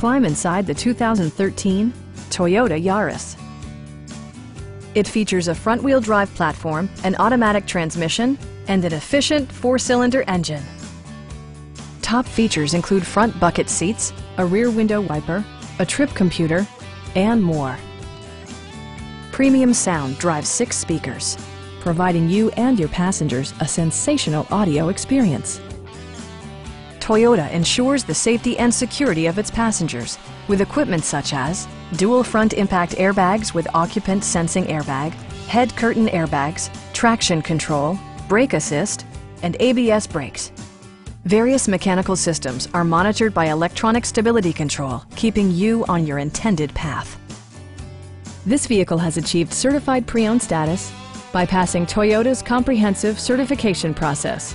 climb inside the 2013 Toyota Yaris. It features a front-wheel drive platform, an automatic transmission, and an efficient four-cylinder engine. Top features include front bucket seats, a rear window wiper, a trip computer, and more. Premium sound drives six speakers, providing you and your passengers a sensational audio experience. Toyota ensures the safety and security of its passengers with equipment such as dual front impact airbags with occupant sensing airbag, head curtain airbags, traction control, brake assist, and ABS brakes. Various mechanical systems are monitored by electronic stability control, keeping you on your intended path. This vehicle has achieved certified pre-owned status by passing Toyota's comprehensive certification process.